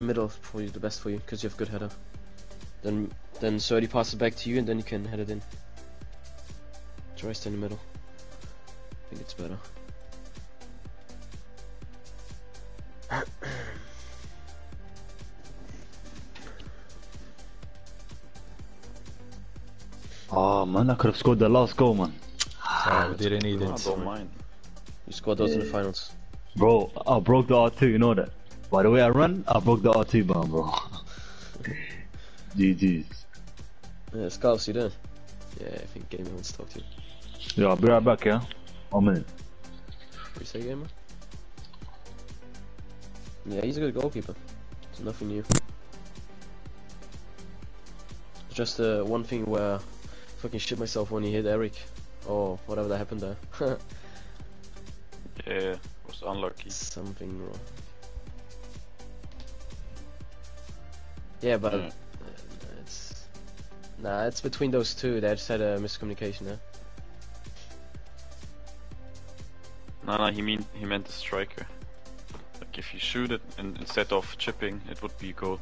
middle for you, the best for you, because you have good header. Then then Surdy passes it back to you, and then you can head it in. Try stay in the middle. I think it's better. Oh man, I could have scored the last goal, man. Sorry, we didn't need I it. don't mind. You scored those in the finals. Bro, I broke the R2, you know that. By the way I run, I broke the R2 bar, bro. GG's. Yeah, Scarves, you there? Yeah, I think Gamer wants to talk to you. Yeah, I'll be right back, yeah? One minute. What you say, Gamer? Yeah, he's a good goalkeeper. It's nothing new. It's just uh, one thing where I fucking shit myself when he hit Eric. Or whatever that happened there. Yeah, was unlucky. Something wrong. Yeah, but uh, it's nah, it's between those two. They just had a miscommunication there. No, no, he mean he meant the striker. Like if you shoot it and instead of chipping, it would be a goal.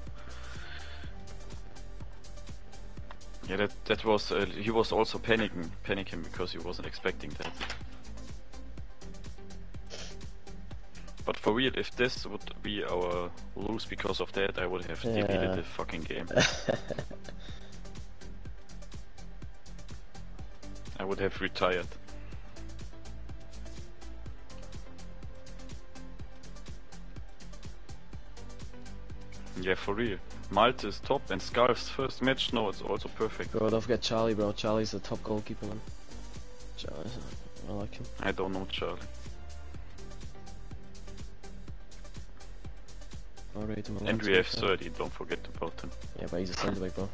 Yeah, that that was uh, he was also panicking, panicking because he wasn't expecting that. But for real, if this would be our lose because of that, I would have Yeah. deleted the fucking game. I would have retired. Yeah, for real. Malte is top and Scarf's first match, no, it's also perfect. bro, don't forget Charlie, bro. Charlie's the top goalkeeper, man. Charlie, I like him. I don't know Charlie. I rate him a lot. And to we be have fair. 30, don't forget about him. Yeah, but he's a centre back, bro.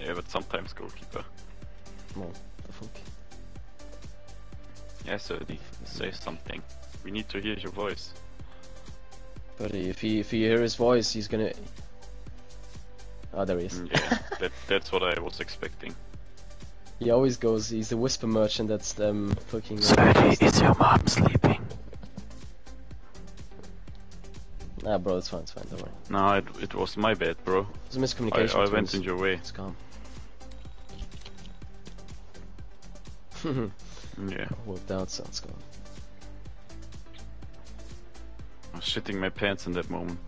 Yeah, but sometimes goalkeeper. No, the fuck. Yeah, 30, say something. We need to hear your voice. But if he if you hear his voice, he's gonna. Oh, there he is. Mm, Yeah, that, that's what I was expecting. He always goes. He's the whisper merchant. That's them fucking. is your mom sleeping? Nah, bro, it's fine. It's fine. Don't worry. No, it, it was my bad, bro. It's a miscommunication. I between went in your way. It's calm. Yeah, Well, that Sounds good. I was shitting my pants in that moment.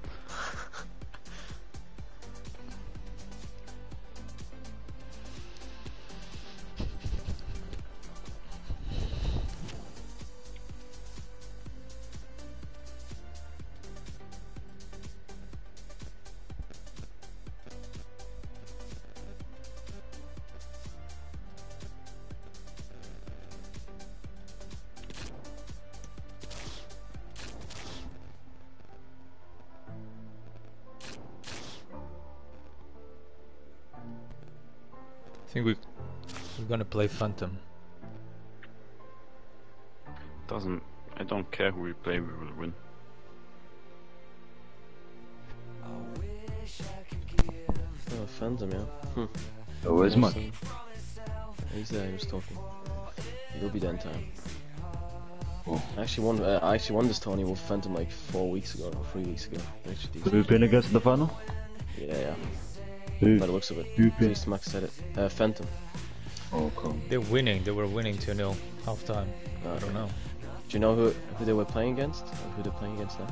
Gonna play Phantom. Doesn't. I don't care who we play, we will win. Oh, Phantom, yeah. Hmm. Oh, where's Mike? He's there. He was talking. He'll be there in time. Oh. I actually won. Uh, I actually won this Tony with Phantom like four weeks ago or three weeks ago. Actually, Who we playing against the final? yeah, yeah. Who? By the looks of it. Who At played? least Max said it. Uh, Phantom. Oh. They're winning. They were winning 2 0 half time. I don't know. Do you know who who they were playing against? Or who they're playing against now?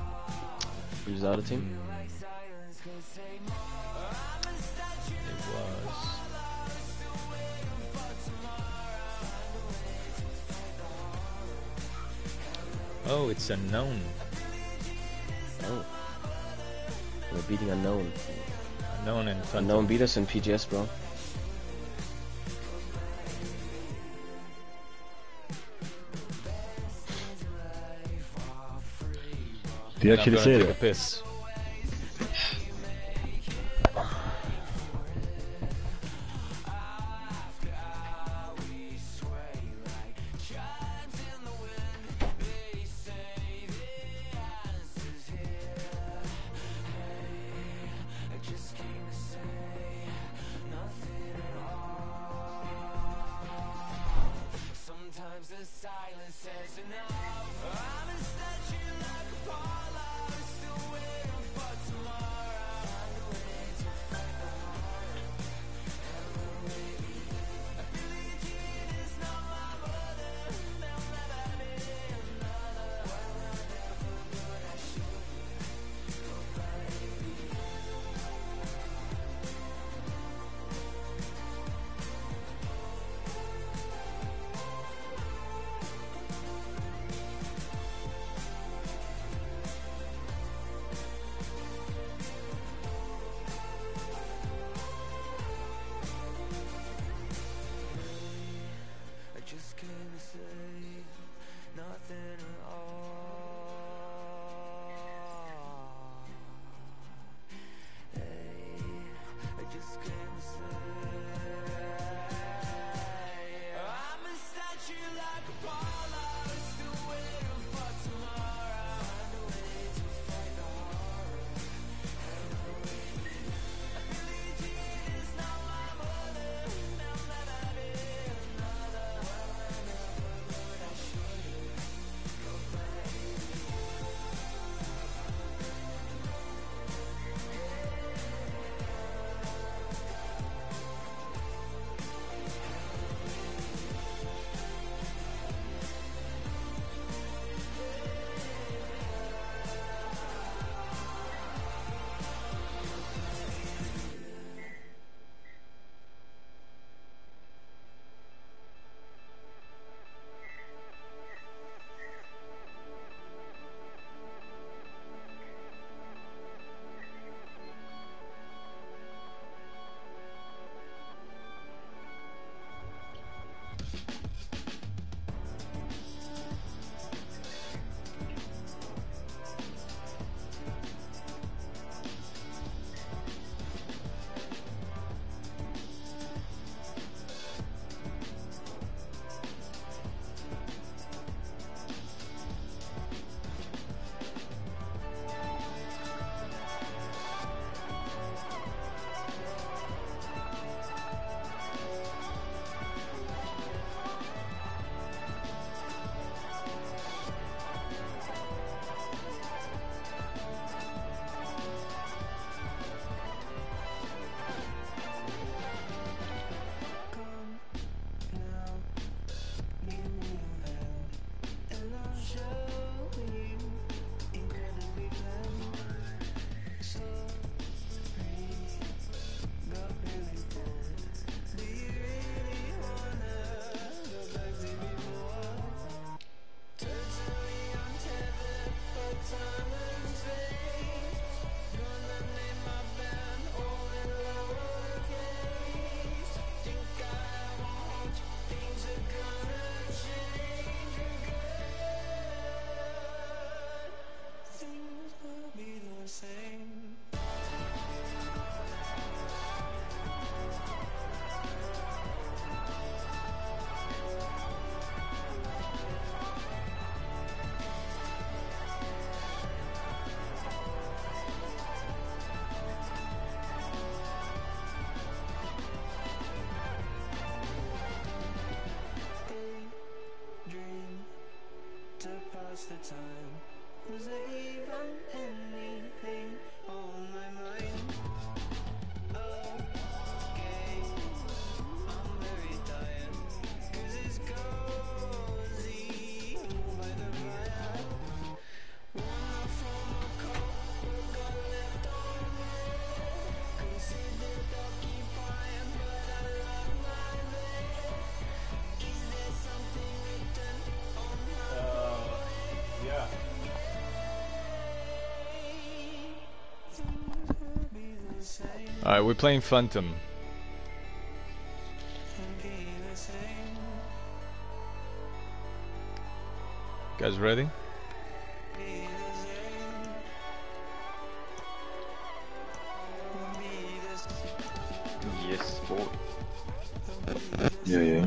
Who's the other team? Hmm. It was. Oh, it's unknown. Oh. We're beating unknown. Unknown and Phantom. Unknown beat us in PGS, bro. Do you Alright, we're playing Phantom. Guys ready? Yes, boy. Yeah, yeah.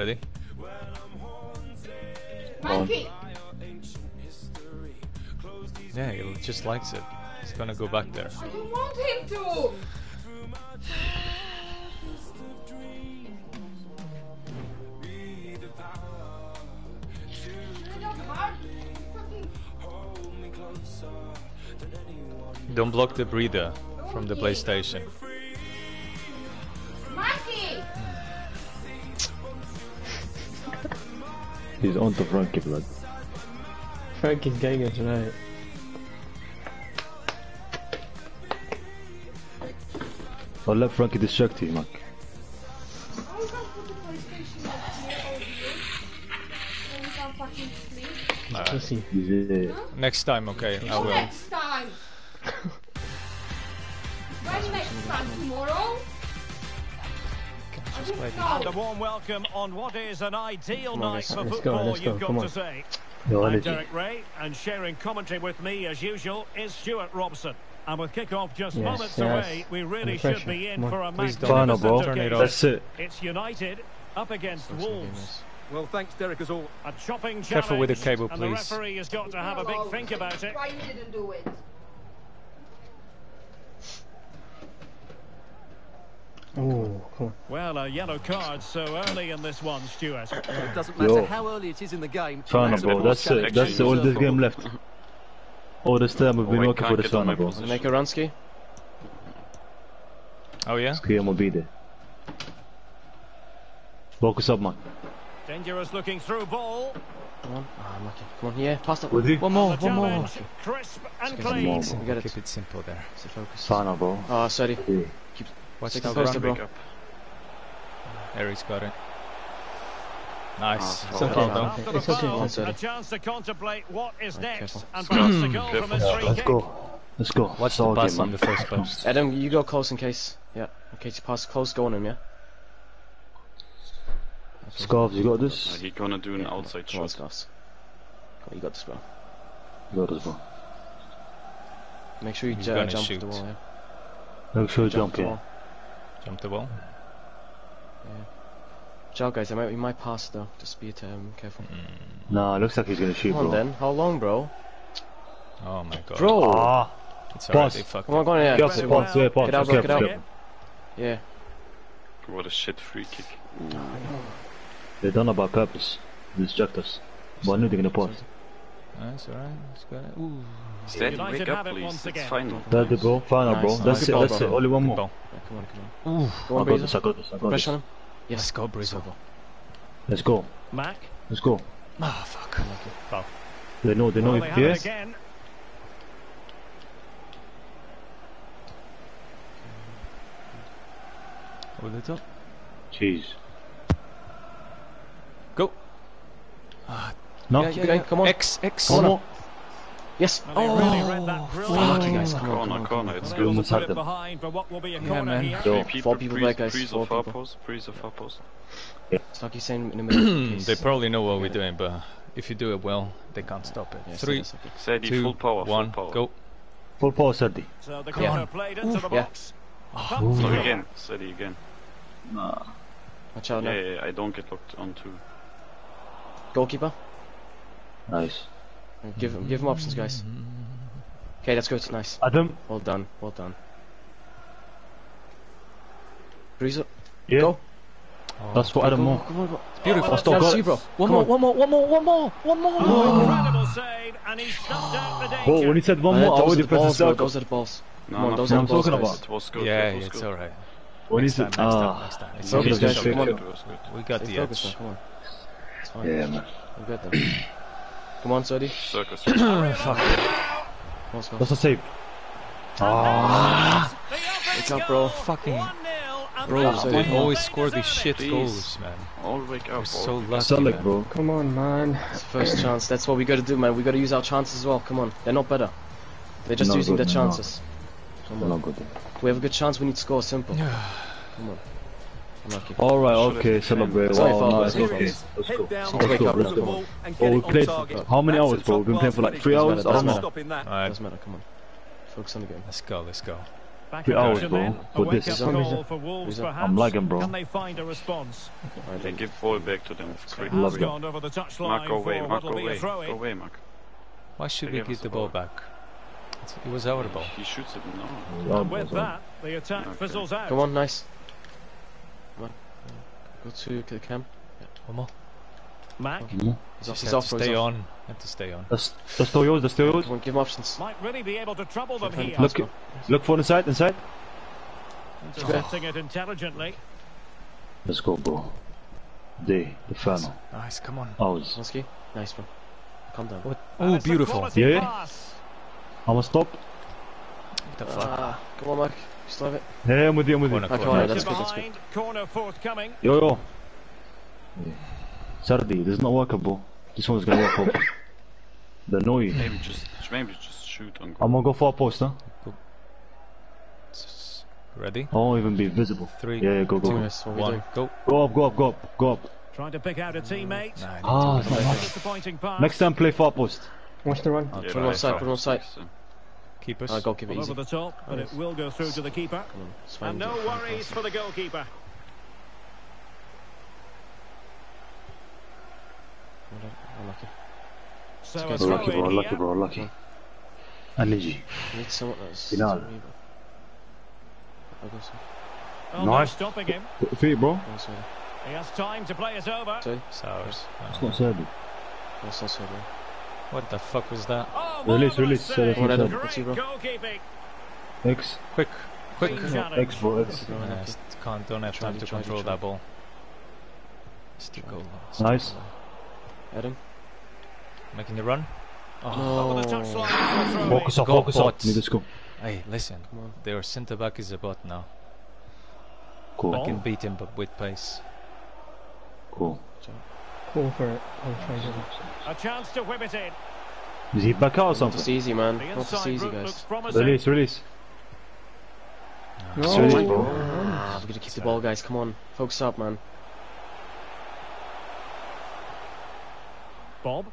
Ready? Monkey! Yeah, he just likes it. He's gonna go back there. I don't want him to! I don't hard. Fucking Don't block the breather from the PlayStation. He's on to Frankie, blood. Frankie's getting it tonight. Or let Frankie distract you, Mac. I will come put the PlayStation up here over here. So we can fucking sleep. Alright. Pussy. Yeah. Next time, okay, I will. And a warm welcome on what is an ideal on, night for let's go, football, go, you've got come to say. No I'm. Derek Ray, and sharing commentary with me, as usual, is Stuart Robson. And with kick-off just Yes, moments yes. away, we really should be in Come for a Please don't. Final magnificent ball. Occasion. That's it. It's United up against Wolves. Well, thanks, Derek, as all. A chopping challenge. Careful with the cable, And the please. referee has got to have a big think about it. Why didn't do it? Oh, come on. Well, a yellow card so early in this one, Stuart. It doesn't matter Yo. how early it is in the game. Final Maximum ball, that's challenge it. That's is all this game left. All this time we've Oh, been I working for can't this get on my final ball. Make a Ransky. Oh yeah? Skiam will be there. Focus up, man. Dangerous looking through ball. Come on. Ah, I'm lucky. Come on, yeah, pass that. With you? One more, The one more. crisp and clean. We get it. Keep it simple there. Stay focused. Final ball. Oh, sorry. Yeah. Watch Take the the poster, run. bro. Pick up. Eric's got it. Nice. Ah, It's okay, okay, man. though. After It's okay, foul, a chance to contemplate what is Right, next, and perhaps the goal from his free let's go. Let's go. Watch the all pass game, on the first post. Adam, you go close in case. Yeah, in case you pass close, go on him, yeah? Scarves, you got Uh, this? he gonna do an Yeah, outside Come on, shot. Scarves. Come on, you got this, bro. You got this, bro. Make sure you He's ju- jump shoot. the wall, yeah? Make sure you jump the here. Wall. Jump the ball. Yeah. Joe, guys, I might, we might pass though. Just be um, careful. Nah, looks like he's gonna shoot, Come on bro. then. How long, bro? Oh my god. Bro! Ah, It's alright, Pass. they fucked Come on, it. go on, yeah. careful, Sit well. pass, yeah, pass. Get out, bro, careful, get out. Yeah. What a shit free kick. They done it by purpose. Distract us. But I knew they're gonna pass. Nice, alright. Let's go. Ooh. Steady, United wake have up it please. once It's again. final. That's the bro. Final, bro. Nice, That's nice. it. Good That's ball, it. Only one Good more. ball. Yeah, come on, come on. Ooh. Go I on, got Breezer. this. I got this. I got Pressure this. on him. Yes. Let's go, Brazil. Let's go. Mac. Let's go. Ah, fuck. Foul. They know. They know Well, they have it FPS. again. Over the top. Jeez. Go. No. Yeah, keep going, come on. X, X. One more. Oh. Yes. And they really read that Fuck brilliantly. you guys, come on, Corner, on, come corner, it's Well, good. able to Almost had them. behind for what will be a Yeah, corner man. here. Yo, Three four people freeze- back, guys, freeze four or far people. post, freeze or far post. It's like you're saying in the middle. please. they probably know what we're doing, but if you do it well, they can't stop it. Yeah, Three, that's okay. Steady, two, full power, one, full power. go. Full power, Serdi. So the corner played into the Yeah. box. Oh, so again, steady again. Watch out Yeah, now. yeah, yeah, I don't get locked on too. Goalkeeper. Nice. Give him, give him options, guys. Okay, that's good. Nice. Adam. Well done. Well done. Breezer. Yeah. Go. That's what Adam Come on, more. come on, come on. Beautiful. Oh, still got it. bro. One Come more, on. one more, one more, one more, one more. Oh, incredible save, and he snuffed out the danger. Bro, when he said one Uh, more, I those already the pressed the balls, bro. circle. Those are the balls. No, Come on, no, those no, are I'm the balls, talking guys. about. It was good. Yeah, it was it's good. alright. When he Next time, said, next time, ah. next time. It's okay. guys, come on. okay. It was good. We got the edge. Come on. Yeah, man. We're good then. Come on, Sodi. Circus. Let's go. That's a save. The Wake up, bro. Fucking- 1-0, Bro, that's Sorry. always score these shit. Please. goals, man. All wake up. We're so wake up. lucky, Solid, man. bro. Come on, man. It's first chance. That's what we gotta do, man. We gotta use our chances as well. Come on. They're not better. They're just No using good, their no. chances. Come on. Not good. We have a good chance. We need to score. Simple. Come on. Unlucky. Alright, okay, celebrate. Sorry, Wow, Father, nice. Okay, let's go. Let's Let's go, let's let's go. go. ball and Oh, we played how many hours, bro? We've been playing for like three hours. I Doesn't don't matter, know. Stopping that. Alright, Doesn't matter. Come on. Focus on the game. let's go, let's go. Back Three hours, bro, then. for A this. wake-up Reason. call for Wolves, Reason. perhaps. I'm lagging, bro. Can they find a response? Alright, They then. give ball back to them. It Great. Love it. the touchline Mark, go away. Mark, go will be a away. Go away, Mark. Why should we give the the ball ball. back? It was our ball. He shoots it. No. Oh, And with that, the attack Okay. fizzles out. Come on, nice. Come on. Go to the cam. One more. Mac He's off. He's off. to bro, he's stay off. on. Have to stay on. That's that's still yours. That's still yours. Come on, give him options. might really be able to trouble them here. Look, bro. look for inside, inside. Intercepting it intelligently. Let's go, bro. Day, the final. Nice, come on. Ours. Husky. Nice, bro. Calm down. What? Oh, beautiful. Yeah. pass. I'm gonna stop. What the fuck? Ah, come on, Mark. You still have it? Hey, I'm with you. I'm with you. Corner, Okay, corner. alright, that's good, that's good. corner forthcoming. Yo, yo. Saturday, this is not workable. bro. This one's gonna work, bro. The noise. Maybe just, maybe just shoot on goal. I'm gonna go for a post, huh? S- Ready? I won't even be visible. Three, Yeah, yeah, go, go. Two go. minutes. What are we One, go. Go up, go up, go up, go up. Trying to pick out a teammate. Nah, Ah, to it's go not back. Disappointing pass. Next time, play far post. Watch the run. I'll Yeah, Put him right, offside, right. put him offside. So, Keep us. Uh, goalkeeper Well, easy. over the top, but it will go through to the keeper. On. And no worries for the goalkeeper. Unlucky. So okay. a throw Lucky, bro. in Lucky, here. bro. Lucky. Energy. Need someone else. Final. I'll go some. Oh, no Nice. stopping him. Put the feet, bro. No, sorry. He has time to play it over. Sorry. It's ours. It's not Serbi. No, it's not sorry, bro. What the fuck was that? Oh, Release, marvellous release, save. Serbi, What Serbi. happened? What's he, bro? X. Quick, quick. No. X, bro. X. No, Nah, unlucky. s- can't, don't have time to control that ball. Still go. Nice. Adam. Making the run. Over the touchline for a throw in. Focus up, focus up. Need to score. Hey, listen. Come on. Their centre back is a bot now. Cool, I can beat him, but with pace. cool. A chance to whip it in. Is he back out or something? It's easy, man. The Not just easy, route guys. promising. Release, release. No. Release, bro. Ah, we gotta keep the ball, guys. Come on. Focus up, man. Bob.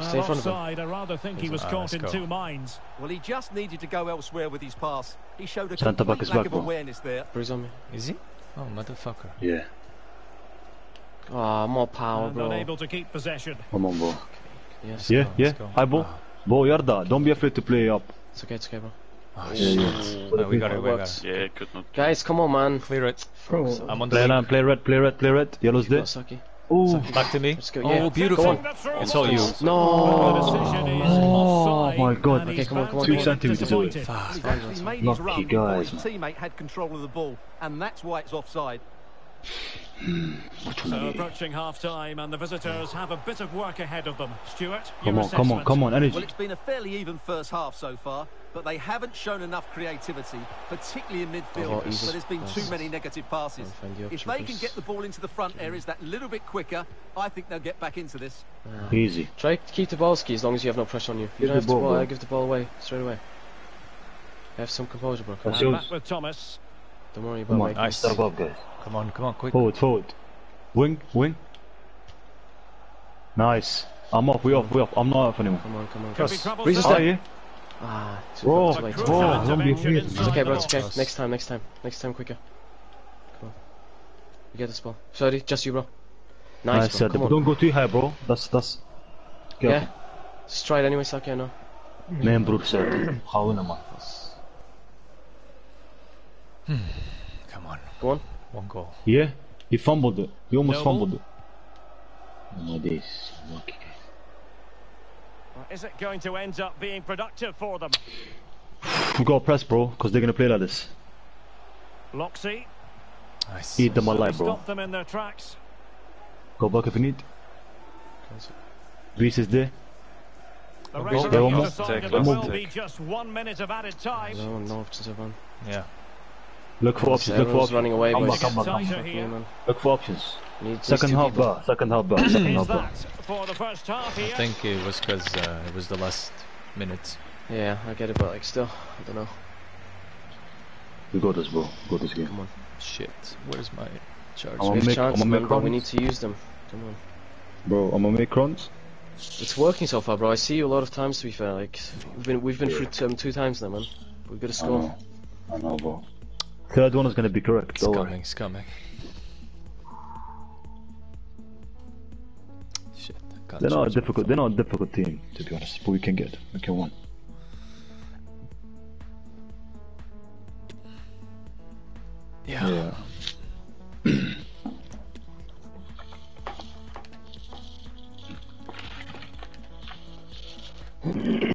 Stay in front of him. offside, I rather think he was Ah, caught in go. two minds. Well, he just needed to go elsewhere with his pass. He showed a Centre back complete lack back, of awareness there. Breeze on me. Is he? Oh, motherfucker. Yeah. Ah, more power, and bro. unable to keep possession. Come on, bro. Yes. Yeah, go, yeah. let's go. Hi, bro. Ah. Bro, Yarda, don't be afraid to play up. It's okay, it's okay, bro. Oh, Yeah, yeah. No, we got it, we got it. Yeah, it could not. Guys, come on, man. Clear it. Focus up. I'm on the Play wing. line, play red, play red, play red. Yellow's Keep there. that, Oh, Back to me. Let's go, Oh, beautiful. It's all you. No. The decision is Oh, my God. and Okay, come on, come on, to come be on. centimetres away. disappointed. He's actually his Lucky guys, his teammate had control of the ball, and that's why it's offside. Hmm. So approaching half time, and the visitors have a bit of work ahead of them. Stuart, come your on, come on, come on, energy. Well, it's been a fairly even first half so far, but they haven't shown enough creativity, particularly in midfield. Oh, easy. so there's been too many negative passes. I'll find the If they can get the ball into the front areas that little bit quicker, I think they'll get back into this. Ah. Easy. Try to keep the ball ski as long as you have no pressure on you. You Give don't the have to ball, ball, bro. give the ball away straight away. Have some composure, bro. Come That's on. Yours. back with Thomas. Don't worry Come about on, Nice. step up, guys. Come on, come on, quick. Forward, forward. Wing, wing. Nice. I'm off, we off, we off. I'm not off anymore. Come on, come on. Could Cross. troublesome. Breeze is Oh, there. Ah, too Bro, too A late. crucial Bro, don't be afraid. It's okay, bro. It's okay. Next time, next time, next time, quicker. Come on. You get this ball. Sorry, just you, bro. Nice, Nice, bro. Come on. don't go too high, bro. That's, that's. Yeah. Careful. Just try it anyway, Saki. I know. Man, bror, set. Xawina, man. Come on. Go on. One goal. Yeah, he fumbled it. He almost Noble. fumbled it. Oh my days. Lucky guy. Is it going to end up being productive for them? We gotta press, bro, because they're gonna play like this. Loxy. Nice. Eat them alive, bro. Stop them in their tracks. Go back if you need. Reese is there. The Go, referee go, has go. decided Take, there let's will be just one minute of added time. No, no options are on. Yeah. Look for options. Look for options. running away, Come boys. back, come back, come Tighter back. here. Look for options. Second half people. bar. Second half bar. Second half bar. that for the first half I think it was because uh, it was the last minute. Yeah, I get it, but like still, I don't know. We got this, bro. We Got this game. Come on. Shit. Where's my charge? I'm We have make- chances, I'ma man, make but we need to use them. Come on. Bro, I'm gonna make runs. It's working so far, bro. I see you a lot of times. To be fair, like we've been we've been through um, two times now, man. We've got to I score. know. I know, bro. Third one is gonna be correct. It's coming, it's coming. Shit. They're not a difficult. They're not a difficult team, to be honest. But we can get. We can win. Yeah. Yeah.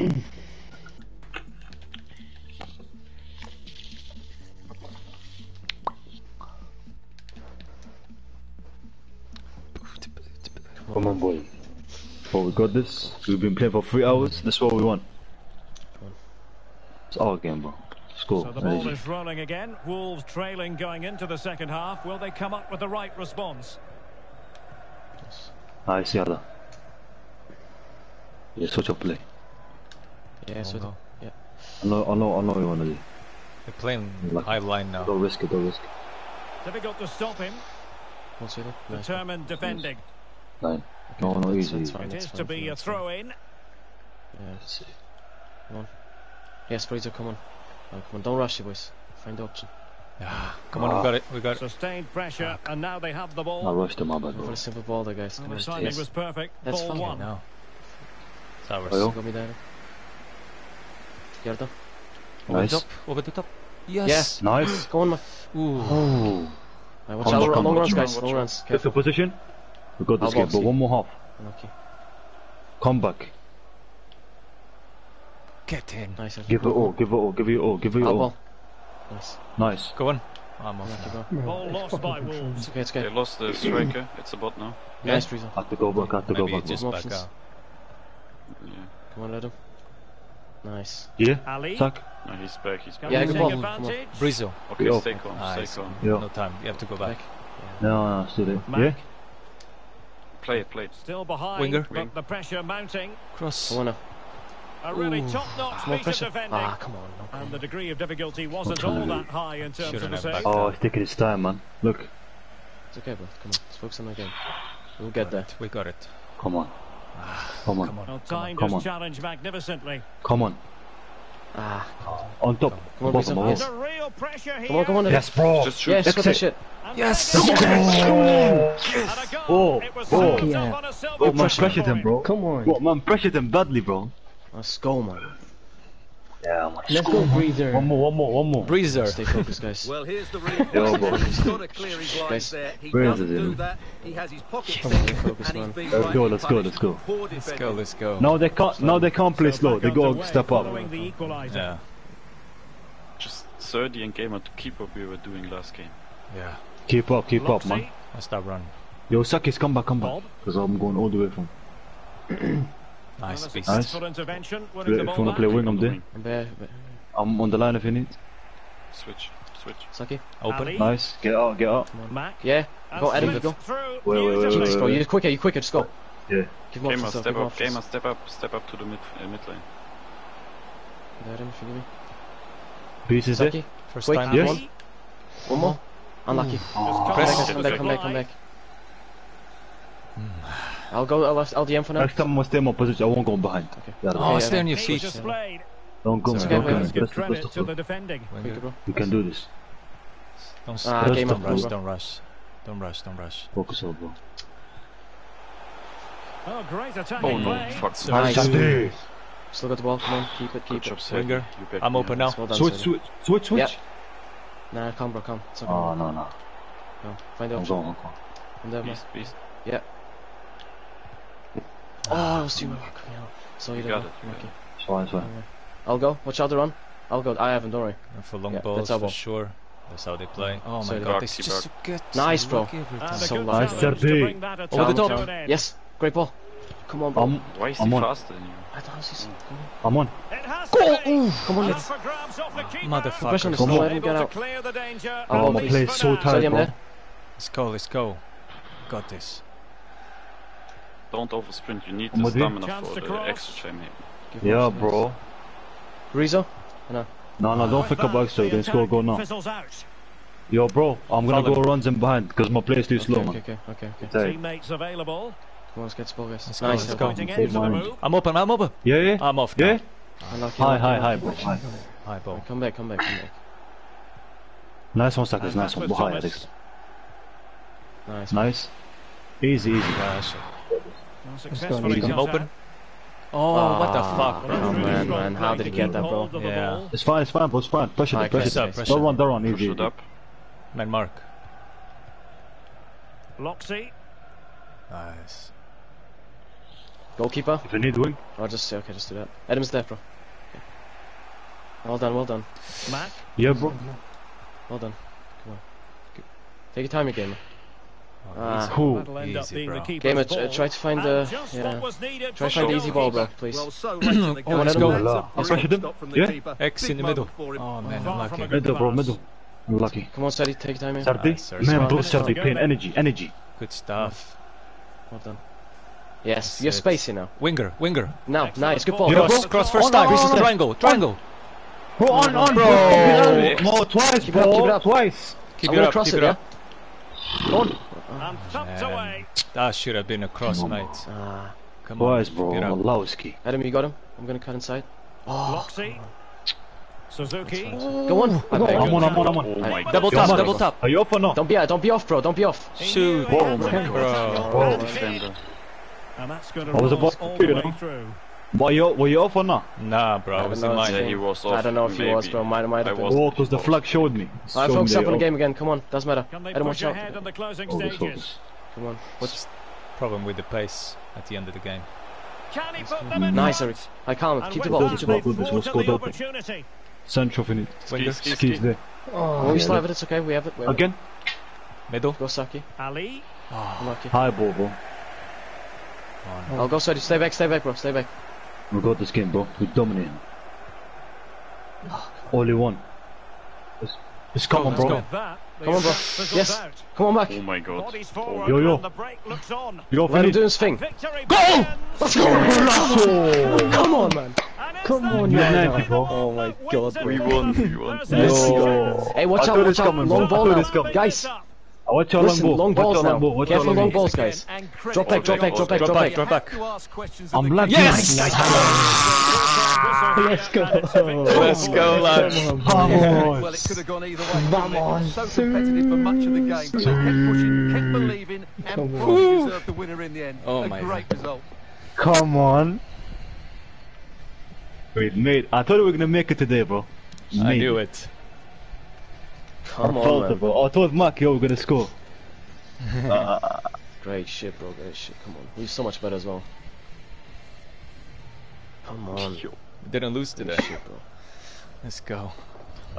Come on, boy. But we got this. We've been playing for three hours. That's what we want. It's our game, bro. Score. So the ball is rolling again. Wolves trailing going into the second half. Will they come up with the right response? Ah, I see other. Yeah, switch up play. Yeah, oh, so Go. I know, I know, I know what you wanna do. They're playing Lucky. high line now. Don't risk it, don't risk it. Difficult to stop him. what's it? Determined defending. Nine. No, no, That's- easy, that's easy. fine. It is fine, to be a that's fine. throw in. Yeah. Yes, Fraser, come on. Oh, come on, don't rush it, boys. Find the option. Ah, come on, we got it. We got it. Sustained pressure, and now they have the I ball. rushed him, my bad, Go for bro. the simple ball there, guys. Well, Come the on. timing Yes. was perfect. That's ball fine. one. Now. It's ours. Oh, Got me there. Gerda. Over Nice. the top. Over the top. Yes. Yes. Nice. Go on, my. Ooh. Oh. Right, watch out, on, long runs, guys. Long watch runs. Get the position. We got this I'll game, but you. one more half. Unlucky. Come back. Get in. Nice. Give it all, give it all, give it all, give it all. ball. Nice. Nice. Go on. I'm off Unlucky, now. bro. Ball lost by It's okay, it's They lost the striker. It's a bot now. Nice, Fraser. I have to go back, I have to go back. it just back out. Yeah. Come on, let him. Nice. Yeah? Ali. Sack? No, he's back. He's Can back. Yeah, they good take ball. Come advantage? Brizo. Okay, stay calm. Nice. Stay calm. Yeah. No time. You have to go back. Back. No, no, still there. Mack. Yeah? Play it. Play it. Still behind, Winger. but the pressure mounting. Cross. Come on. A really top-notch More piece of pressure. defending. Ah, come on. No, come And the degree of difficulty wasn't all do- that high in terms of Shouldn't the save. Oh, it's taking its time, man. Look. It's okay, bro. Come on. Let's focus on the game. We'll get there. We got it. Come on. Come on. Come on. Well, Come on. come his on. challenge magnificently. Come on. Ah. On top. Come on, Bottom, Rizzo. on. Yes. Under real here. Come on, come on. Yes, bro. Just shoot. Yes, got that Exit. shit. And Yes. there Let's it is. go. And a goal. Oh, oh. summed Yeah. on a silver Oh, man, pressure pressured him, bro. Come on. What, man, pressured him badly, bro. Let's go, man. Yeah, Let's go breather. One more, one more, one more. Breather. Stay focused, guys. well, here's the real guys. Breather, dude. He has his pocket focus, man. Let's go, let's go, let's go. Let's go, let's go. No, they can't. No, they can't play slow. They go step up. Yeah. Just 30 and gamer to keep up we were doing last game. Yeah. Keep up, keep up, man. That's that running. Yo, Sakis, come back, come back. Because I'm going all the way from. Nice, beast. Nice. Play, if you want to play wing, I'm there. I'm on the line if you need. Switch. Switch. Sucky. Open. Ali. Nice. Get up. get up. Mac. Yeah. Go, Eddie. go. Wait, wait, wait, wait, wait. You're quicker, you're quicker, just go. Yeah. Give Gamer, step Give up, Gamer, step up, step up to the mid, uh, mid lane. There, him forgive me. Beast is Saki. First Wait, time yes. one. One more. Unlucky. Oh. Come back, come back, come back, come back. Mm. I'll go I'll DM for now. Next time I stay in my position, I won't go behind. Okay. Oh, yeah, oh, stay on your feet. Don't go, okay, don't come. That's, that's the floor. defending. We can do this. Don't, ah, rush, don't, rush, don't rush, don't rush, don't rush. Focus over. Oh, great attack. Oh no, fuck. So nice. nice. Still got the ball, come on, keep it, keep Good it. Winger, I'm open now. Well done, switch, switch, switch, switch. Yep. Nah, come bro, come. Okay. Oh, no, no. No, find out. I'm going, I'm going. And there, beast. Yeah. Oh, I was too much. So you got it. Okay. It's fine, fine. I'll go. Watch out, run. I'll go. I haven't, don't worry. And for long yeah, balls, for sure. That's how they play. Oh my so god, they just good. Nice, bro. Nice ah, RD. Over the top. Yes, great ball. Come on, bro. I'm, Why is I'm he on. faster than you? I don't see Come on. I'm on. Ooh, come on, let's... Ah, motherfucker. Come on. Get out. Oh, my play is so tight, bro. Let's go, let's go. Got this. Don't oversprint, you need the stamina for the extra chain here. Yeah, bro. Rizo? No. No, no, don't pick about extra, then score go now. Yo, bro, I'm gonna go runs in behind, because my play is too slow, okay, Okay, okay. Teammates available. Come on, let's get to ball, guys. Let's nice, go, let's go. I'm open, I'm open. Yeah, yeah. I'm off Yeah? Hi, hi, hi, bro. Hi, hi bro. Come back, come back, come back. Nice one, Stackers, nice one. Behind, Alex. Nice. Nice. Easy, easy. Nice. Successfully does open. Oh, oh, what the fuck, bro. Oh, man, man. How did he get that, bro? Yeah. It's fine, it's fine, bro. It's fine. Push it, okay. push it. Up, push don't run, don't run, Push easy. it up. Man, mark. Loxy. Nice. Goalkeeper. If you need wing. Oh, just, okay, just do that. Adam's there, bro. Okay. Well done, well done. Mac? Yeah, bro. Well done. Come on. Take your time your gamer. Ah, cool. That'll end Gamer, uh, try to find the yeah. Try to find the easy ball, bro, please. Well, so oh, let's go. I'll him. Yeah. X in the middle. Oh man, I'm lucky. Middle, bro, middle. I'm lucky. Come on, Sadi, take time in. Sadi, ah, man, both Sadi, pain, energy, energy. Good stuff. Well done. Yes, you're spacing now. Winger, winger. Now, nice, good ball. Cross, cross, oh, first time. Triangle, triangle. Bro, on, on, bro. More twice, bro. Keep it up, twice. Keep it up, keep it up. On and thumped man. away. That should have been a cross, Come mate. Uh, Come boys, on, bro. Adam, you got him? I'm going to cut inside. Oh. Loxie. Suzuki. Go on. I'm, I'm on, I'm on, I'm on. Oh, oh double tap, double tap. Are you up or not? Don't be, don't be off, bro. Don't be off. Shoot. Bro. Defender. And that's going to roll all the way through. Were you were you off or not? Nah, bro. I, was know, in line. Yeah, he was off. I don't know if maybe. he was, bro. Might might have been. Oh, because the flag showed me. Alright, focus up on the oh. game again. Come on, doesn't matter. I don't want your head on the closing stages. Come on. What's problem with the pace at the end of the game? Can he put them in nice, Eric. I can't. Keep the ball. Keep the ball. Good. Sancho in. Skis, skis, skis there. Oh, we still have it. It's okay. We have it. Again. Middle. Go Saki. Ali. Oh. High ball, boy. I'll go, Saki, Stay back. Stay back, bro. Stay back. We got this game, bro. We're dominating. All you want. Let's, let's come oh, on, bro. Come on, bro. Yes. Come on back. Oh my god. Oh. Yo, yo. You got Let him do his thing. Goal! Let's go! Oh. Come on, man. Come on, man. Oh my god. We won. We won. Let's go. Hey, watch I out. Watch out. Coming, Long ball. Guys. Ah, Watch your long ball. Long balls long long balls, guys. Drop back, drop back, drop back, drop back, drop back. I'm lucky. Yes! Let's go. Let's go, lads. Come on. So competitive for much of the game. Kept pushing, kept believing, and deserved the winner in the end. Oh, A great result. Come on. We made. I thought we were gonna make it today, bro. I knew it. Come I on, felt man. it, bro. I told Mark, yo, we're gonna score. Uh, uh, uh. Great shit, bro. Great shit. Come on. We're so much better as well. Come on. Yo. We didn't lose today. Good shit, bro. Let's go.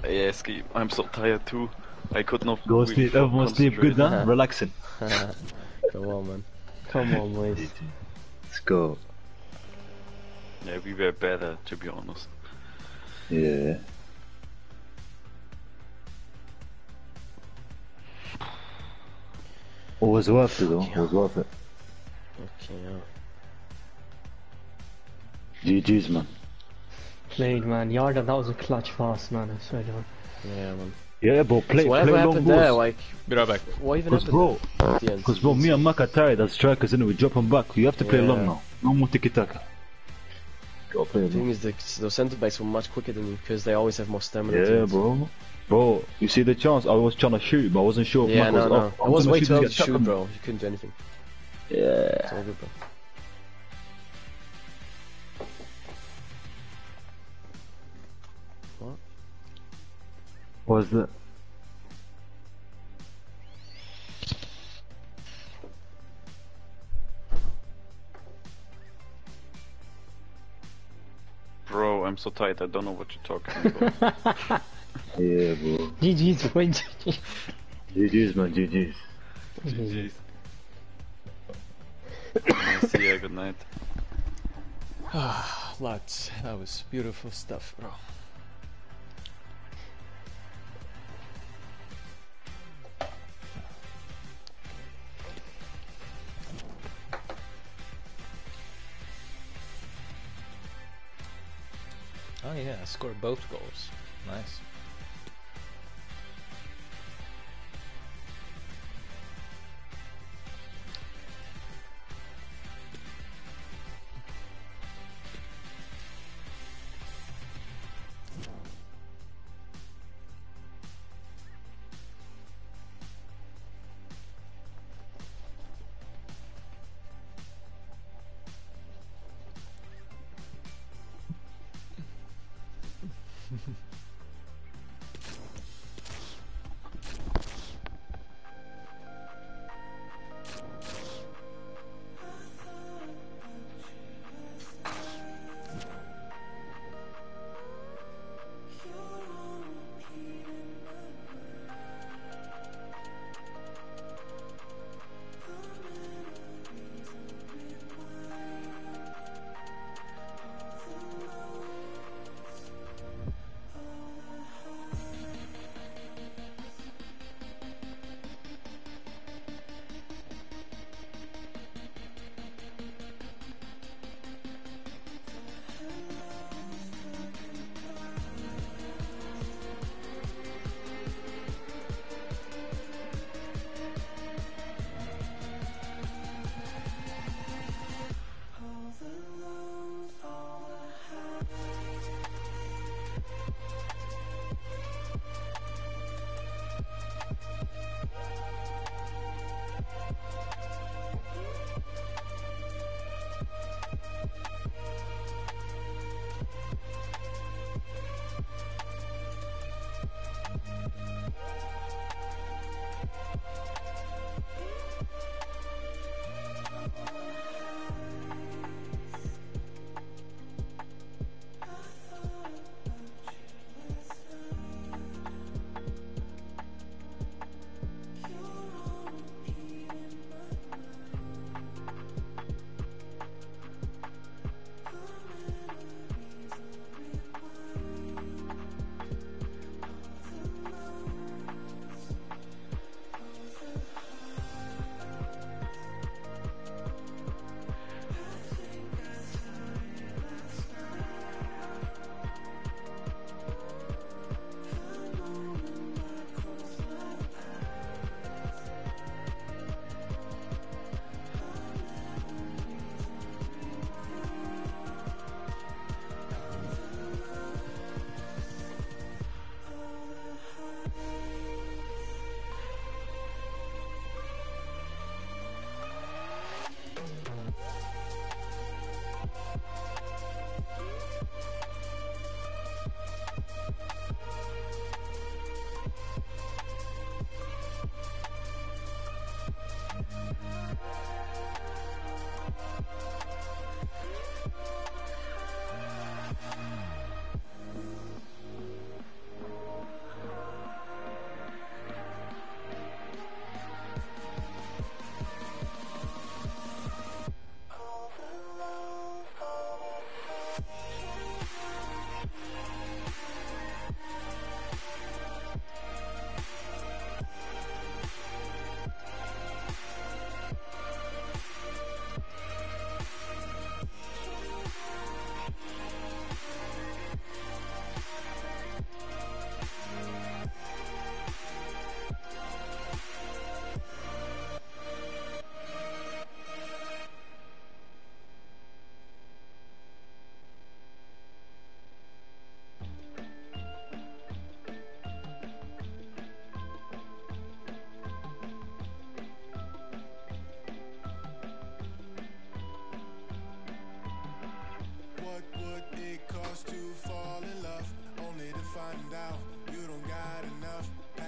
Yeah, Ski, I'm so tired too. I could not. Go really sleep, everyone sleep good, concentrate. huh? Relaxing. Come on, man. Come on, boys. Let's go. Yeah, we were better, to be honest. Yeah. Was worth it, though. It was worth it. Okay, yeah. GG's, man. Played, man. Yarda, that was a clutch pass, man. I swear down. Yeah, man. Yeah, but play, so play whatever long happened there, balls. like, Be right back. what even Because, happened bro, there at the end? because, bro, me and Mark are tired as strikers, and we drop them back. You have to play Yeah. long now. No more tiki-taka. Gotta play The thing is, the, the centre backs were much quicker than you because they always have more stamina. Yeah, teams. bro. Bro, you see the chance? I was trying to shoot, but I wasn't sure if Yeah, Mark no, was no. off. I was gonna way too early to get shoot, tapped. bro. You couldn't do anything. Yeah. It's all good, bro. What? What was that? Bro, I'm so tight, I don't know what you're talking about. Yeah, bro. GG's, boy. GG. GG's, man. GG's. GG's. See ya. Good night. Lads, that was beautiful stuff, bro. Oh yeah, I scored both goals. Nice.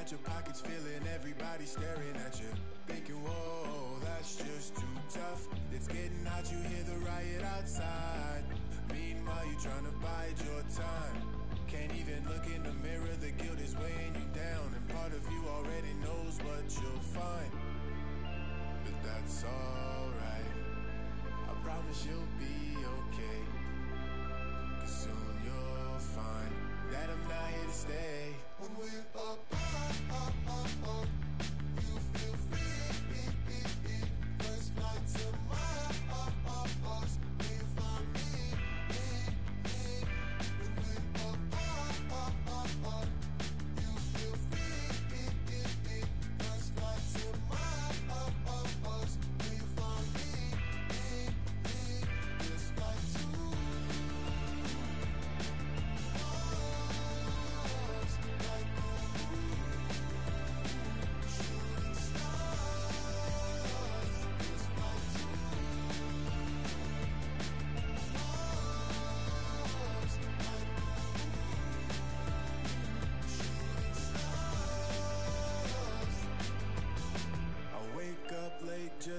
Your pockets feeling everybody staring at you. Thinking, whoa, that's just too tough. It's getting hot, you hear the riot outside. Meanwhile, you're trying to bide your time. Can't even look in the mirror, the guilt is weighing you down. And part of you already knows what you'll find. But that's alright. I promise you'll be okay. Cause soon you'll find that I'm not here to stay. When we're up, up, oh, up,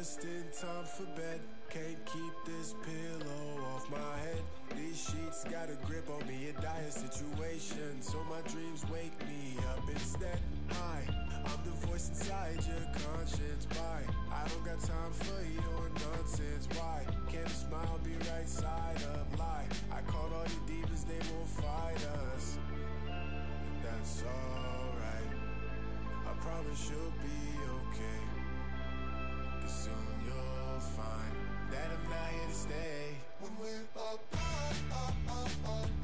just in time for bed. Can't keep this pillow off my head. These sheets got a grip on me, a dire situation. So my dreams wake me up instead. Hi, I'm the voice inside your conscience. Bye. I don't got time for your nonsense. Why can't a smile be right side up? Lie. I called all your demons, they won't fight us. That's alright. I promise you'll be okay soon you'll find that I'm not here to stay. When we're apart. Uh, uh, uh,